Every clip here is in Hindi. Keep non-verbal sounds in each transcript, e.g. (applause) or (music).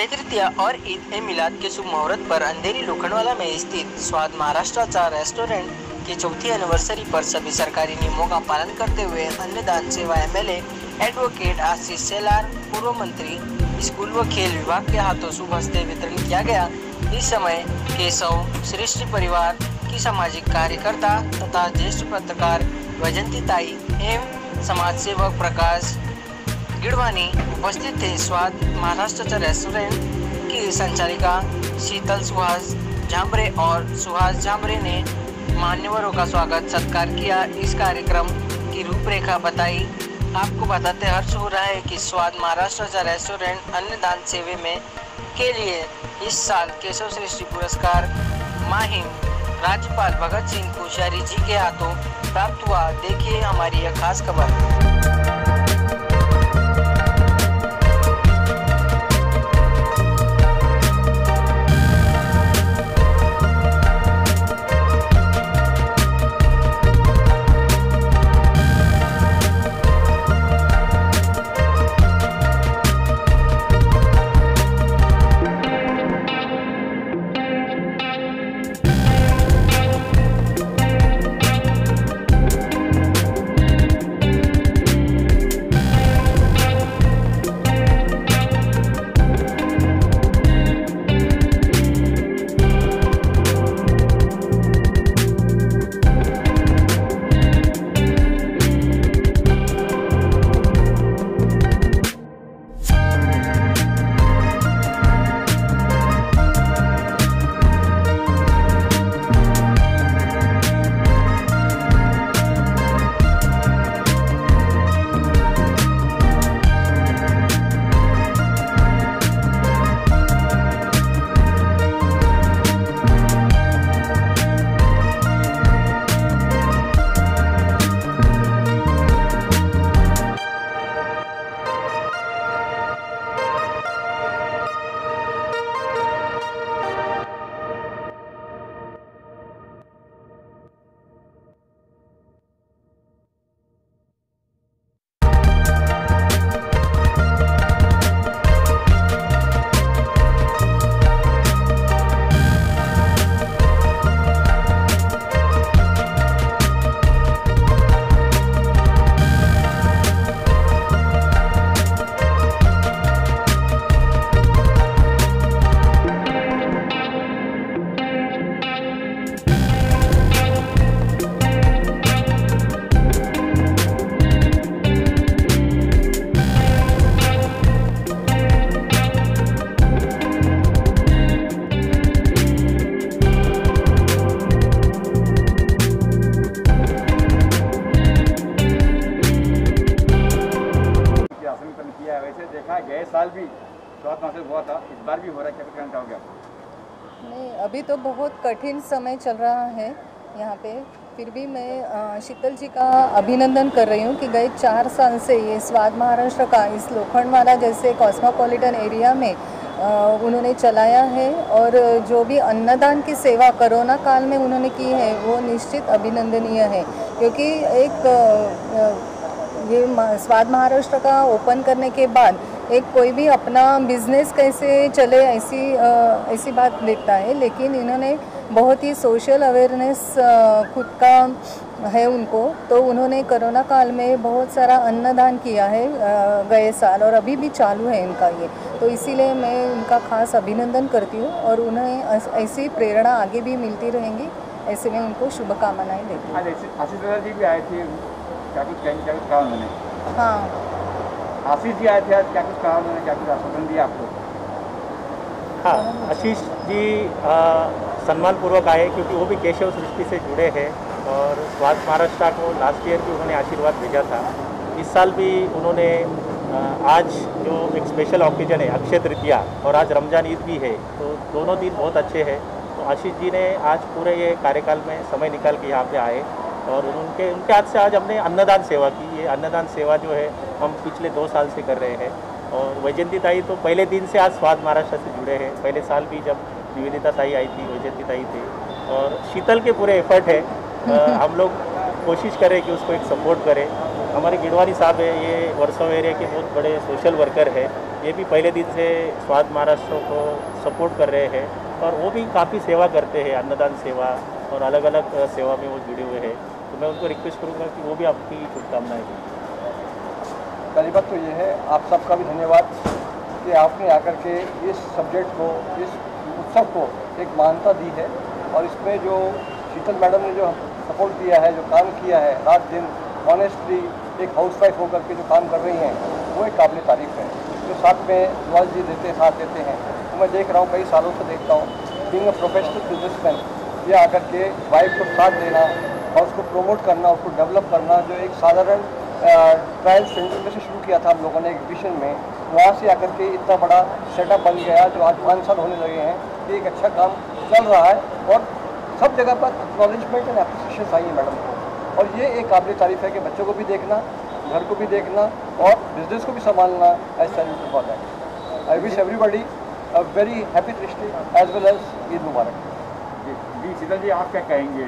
अक्षय तृतीया और ईद ए मिलाद के शुभ मुहूर्त पर अंधेरी लोखंडवाला में स्थित स्वाद महाराष्ट्राचा रेस्टोरेंट की चौथी एनिवर्सरी पर सभी सरकारी नियमों का पालन करते हुए अन्नदान सेवा एमएलए एडवोकेट आशीष सेलार, पूर्व मंत्री, स्कूल व खेल विभाग के हाथों शुभ हस्ते वितरण किया गया। इस समय केशव, श्रेष्ठ परिवार की सामाजिक कार्यकर्ता तथा ज्येष्ठ पत्रकार वैजंती ताई एवं समाज सेवक प्रकाश गिड़वानी उपस्थित थे। स्वाद महाराष्ट्र रेस्टोरेंट की संचालिका शीतल सुहास झांबरे और सुहास झांबरे ने मान्यवरों का स्वागत सत्कार किया। इस कार्यक्रम की रूपरेखा बताई। आपको बताते हर्ष हो रहा है कि स्वाद महाराष्ट्र रेस्टोरेंट अन्नदान सेवे में के लिए इस साल केशव श्रेष्ठी पुरस्कार, माहिम राज्यपाल भगत सिंह कोश्यारी जी के हाथों प्राप्त हुआ। देखिए हमारी यह खास खबर। देखा गए साल भी। स्वास्थ्य मासिक हुआ था, इस बार भी हो रहा है क्या कहना चाहोगे नहीं, अभी तो बहुत कठिन समय चल रहा है यहाँ पे। फिर भी मैं शीतल जी का अभिनंदन कर रही हूँ कि गए चार साल से ये स्वाद महाराष्ट्र का, इस लोखंडवाला जैसे कॉस्मोपॉलिटन एरिया में उन्होंने चलाया है और जो भी अन्नदान की सेवा कोरोना काल में उन्होंने की है, वो निश्चित अभिनंदनीय है। क्योंकि एक ये स्वाद महाराष्ट्र का ओपन करने के बाद एक कोई भी अपना बिज़नेस कैसे चले ऐसी ऐसी बात देखता है लेकिन इन्होंने बहुत ही सोशल अवेयरनेस खुद का है उनको। तो उन्होंने कोरोना काल में बहुत सारा अन्नदान किया है गए साल और अभी भी चालू है इनका ये। तो इसीलिए मैं उनका खास अभिनंदन करती हूँ और उन्हें ऐसी प्रेरणा आगे भी मिलती रहेंगी ऐसे में उनको शुभकामनाएँ देती हूँ। हाँ। आशीष जी आए थे आज, क्या कुछ कहा उन्होंने, क्या कुछ आश्वासन दिया आपको? हाँ आशीष जी सम्मानपूर्वक आए क्योंकि वो भी केशव सृष्टि से जुड़े हैं और स्वाद महाराष्ट्र को लास्ट ईयर भी उन्होंने आशीर्वाद भेजा था। इस साल भी उन्होंने आज जो एक स्पेशल ऑकेजन है, अक्षय तृतीया और आज रमज़ान ईद भी है तो दोनों दिन बहुत अच्छे हैं। तो आशीष जी ने आज पूरे ये कार्यकाल में समय निकाल के यहाँ पे आए। और उनके उनके हाथ से आज हमने अन्नदान सेवा की। ये अन्नदान सेवा जो है हम पिछले दो साल से कर रहे हैं। और वैजंती ताई तो पहले दिन से आज स्वाद महाराष्ट्र से जुड़े हैं। पहले साल भी जब निवेदिता ताई आई थी वैजंती ताई थे। और शीतल के पूरे एफर्ट है। (laughs) अ, हम लोग कोशिश करें कि उसको एक सपोर्ट करें। हमारे गिडवानी साहब है ये वर्सों एरिया के बहुत बड़े सोशल वर्कर है। ये भी पहले दिन से स्वाद महाराष्ट्र को सपोर्ट कर रहे हैं। और वो भी काफ़ी सेवा करते हैं, अन्नदान सेवा और अलग अलग सेवा में वो जुड़े हुए हैं। तो मैं उनको रिक्वेस्ट करूँगा कि वो भी आपकी शुभकामनाएँ दें। पहली बात तो ये है, आप सबका भी धन्यवाद कि आपने आकर के इस सब्जेक्ट को, इस उत्सव को एक मान्यता दी है और इसमें जो शीतल मैडम ने जो सपोर्ट किया है, जो काम किया है, रात दिन ऑनेस्टली एक हाउस वाइफ होकर के जो काम कर रही हैं, वो एक काबिल तारीफ़ है। जो साथ में दुआ जी देते, साथ देते हैं। मैं देख रहा हूँ, कई सालों से देखता हूँ। बींग प्रोफेशनल बिजनेसमैन ये आकर के वाइफ को साथ देना और उसको प्रमोट करना, उसको डेवलप करना, जो एक साधारण ट्रायल सेंटर में से शुरू किया था हम लोगों ने एग्जीबिशन में, वहाँ से आकर के इतना बड़ा सेटअप बन गया जो आज पाँच साल होने लगे हैं। कि एक अच्छा काम चल रहा है और सब जगह पर एक्नॉलेजमेंट एंड अप्रिसिएशन आई है मैडम को। और ये एक काबिल तारीफ़ है कि बच्चों को भी देखना, घर को भी देखना और बिज़नेस को भी संभालना as for that I wish everybody a very happy दृष्टि एज वेल एज ईद मुबारक जी जी जी आप क्या कहेंगे?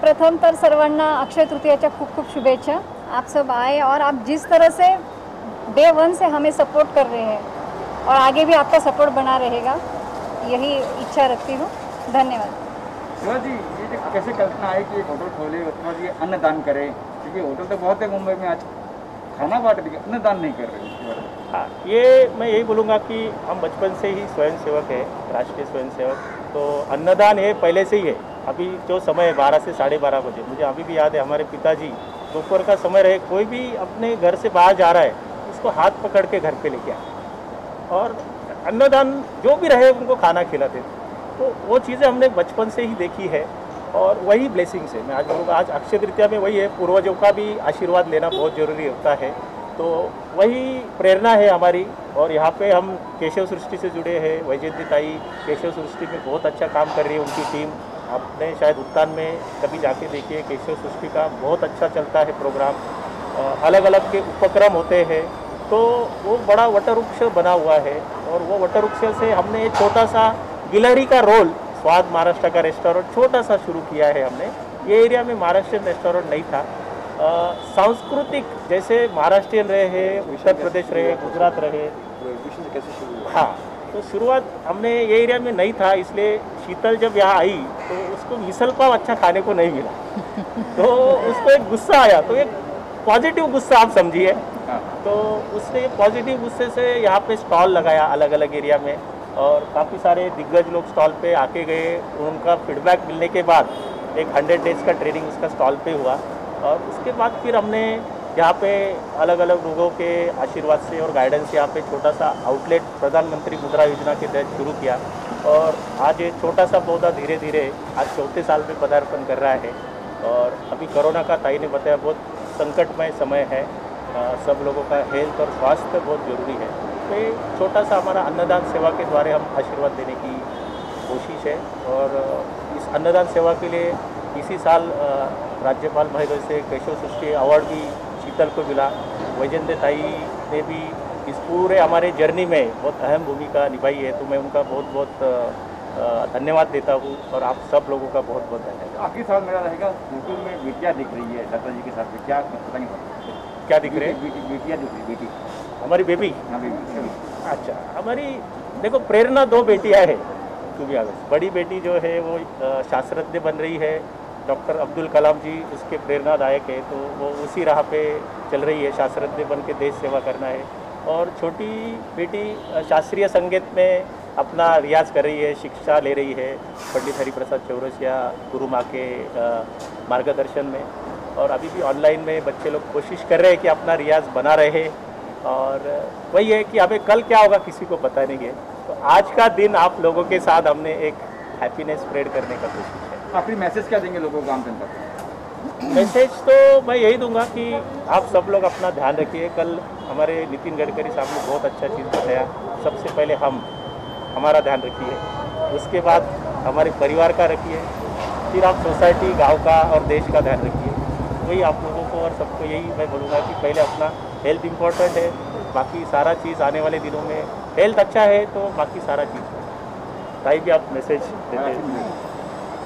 प्रथम तर सर्वांना अक्षय तृतीयाच्या खूप खूप शुभेच्छा. आप सब आए और आप जिस तरह से डे वन से हमें सपोर्ट कर रहे हैं और आगे भी आपका सपोर्ट बना रहेगा यही इच्छा रखती हूँ. धन्यवाद. जी ये कैसे कल्पना आई कि एक होटल खोले उसके बाद ये अन्नदान करें? क्योंकि होटल तो बहुत है मुंबई में आज। खाना बांट है अन्नदान नहीं कर रहे हाँ। ये मैं यही बोलूँगा कि हम बचपन से ही स्वयंसेवक है, राष्ट्रीय स्वयंसेवक तो अन्नदान ये पहले से ही है। अभी जो समय है, बारह से साढ़े बारह बजे, मुझे अभी भी याद है हमारे पिताजी, दोपहर का समय रहे, कोई भी अपने घर से बाहर जा रहा है उसको हाथ पकड़ के घर पे लेके आए। और अन्नदान, जो भी रहे, उनको खाना खिलाते तो वो चीज़ें हमने बचपन से ही देखी है। और वही ब्लेसिंग्स है। मैं आज बोलूँगा, आज अक्षय तृतीया में वही है। पूर्वजों का भी आशीर्वाद लेना बहुत ज़रूरी होता है। तो वही प्रेरणा है हमारी। और यहाँ पे हम केशव सृष्टि से जुड़े हैं। वैजयंती ताई केशव सृष्टि में बहुत अच्छा काम कर रही है, उनकी टीम आपने शायद उत्तान में कभी जाके देखिए केशव सृष्टि का बहुत अच्छा चलता है प्रोग्राम अलग अलग के उपक्रम होते हैं। तो वो बड़ा वटवृक्ष बना हुआ है। और वो वटवृक्ष से हमने एक छोटा सा गिलहरी का रोल स्वाद महाराष्ट्र का रेस्टोरेंट छोटा सा शुरू किया है हमने। ये एरिया में महाराष्ट्रियन रेस्टोरेंट नहीं था। सांस्कृतिक जैसे महाराष्ट्रियन रहे हैं उत्तर प्रदेश रहे गुजरात रहे। कैसे शुरू हाँ तो शुरुआत हमने ये एरिया में नहीं था इसलिए शीतल जब यहाँ आई तो उसको मिसल पाव अच्छा खाने को नहीं मिला। (laughs) तो उसको एक गुस्सा आया तो एक पॉजिटिव गुस्सा आप समझिए। हाँ। तो उसने पॉजिटिव गुस्से से यहाँ पे स्टॉल लगाया अलग अलग एरिया में। और काफ़ी सारे दिग्गज लोग स्टॉल पे आके गए। उनका फीडबैक मिलने के बाद एक हंड्रेड डेज़ का ट्रेनिंग उसका स्टॉल पे हुआ। और उसके बाद फिर हमने यहाँ पे अलग अलग लोगों के आशीर्वाद से और गाइडेंस से यहाँ पे छोटा सा आउटलेट प्रधानमंत्री मुद्रा योजना के तहत शुरू किया। और आज ये छोटा सा पौधा धीरे धीरे आज चौथे साल में पदार्पण कर रहा है। और अभी कोरोना का ताई ने बताया बहुत संकटमय समय है। अ, सब लोगों का हेल्थ और स्वास्थ्य बहुत ज़रूरी है। तो छोटा सा हमारा अन्नदान सेवा के द्वारा हम आशीर्वाद देने की कोशिश है और इस अन्नदान सेवा के लिए इसी साल राज्यपाल महोदय से केशव सृष्टि अवार्ड भी शीतल को मिला। वैजयंत ताई ने भी इस पूरे हमारे जर्नी में बहुत अहम भूमिका निभाई है तो मैं उनका बहुत बहुत धन्यवाद देता हूँ और आप सब लोगों का बहुत बहुत धन्यवाद। आखिरी सवाल मेरा रहेगा होटल में बेटियाँ दिख रही है दादा जी के साथ क्या क्या दिख रहे हैं? बेटी बेटियाँ दिख रही बेटी। हमारी बेबी हाँ अच्छा हमारी देखो प्रेरणा दो बेटियाँ हैं टू बी ऑनेस्ट बड़ी बेटी जो है वो शास्त्रज्ञ बन रही है डॉक्टर अब्दुल कलाम जी उसके प्रेरणादायक है तो वो उसी राह पे चल रही है शास्त्रज्ञ बन के देश सेवा करना है। और छोटी बेटी शास्त्रीय संगीत में अपना रियाज कर रही है शिक्षा ले रही है पंडित हरिप्रसाद चौरसिया गुरु माँ के मार्गदर्शन में। और अभी भी ऑनलाइन में बच्चे लोग कोशिश कर रहे हैं कि अपना रियाज बना रहे। और वही है कि हमें कल क्या होगा किसी को पता नहीं है। तो आज का दिन आप लोगों के साथ हमने एक हैप्पीनेस स्प्रेड करने का कोशिश है आखिरी मैसेज क्या देंगे लोगों को आम जनता को मैसेज तो मैं यही दूँगा कि आप सब लोग अपना ध्यान रखिए। कल हमारे नितिन गडकरी साहब ने बहुत अच्छा चीज़ बताया। सबसे पहले हम हमारा ध्यान रखिए। उसके बाद हमारे परिवार का रखिए। फिर आप सोसाइटी गाँव का और देश का ध्यान रखिए। वही आप लोगों को और सबको यही मैं बोलूँगा कि पहले अपना हेल्थ इम्पोर्टेंट है, बाकी सारा चीज़ आने वाले दिनों में हेल्थ अच्छा है तो बाकी सारा चीज़ ताई भी आप मैसेज देते हैं।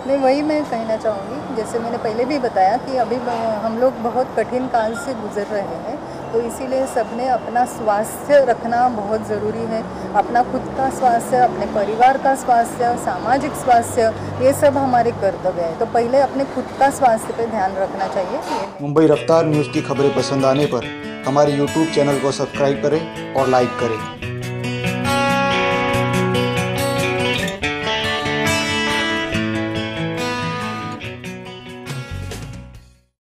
नहीं, वही मैं कहना चाहूँगी, जैसे मैंने पहले भी बताया कि अभी हम लोग बहुत कठिन काल से गुजर रहे हैं। तो इसीलिए सबने अपना स्वास्थ्य रखना बहुत ज़रूरी है। अपना खुद का स्वास्थ्य, अपने परिवार का स्वास्थ्य, सामाजिक स्वास्थ्य, ये सब हमारे कर्तव्य है। तो पहले अपने खुद का स्वास्थ्य पर ध्यान रखना चाहिए। मुंबई रफ्तार न्यूज़ की खबरें पसंद आने पर हमारे यूट्यूब चैनल को सब्सक्राइब करें और लाइक करें।